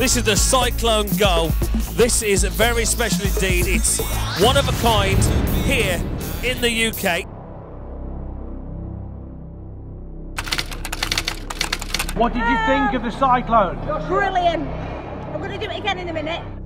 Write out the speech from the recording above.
This is the Cyclone Go. This is very special indeed. It's one of a kind here in the UK. What did you think of the cyclone? Brilliant. I'm going to do it again in a minute.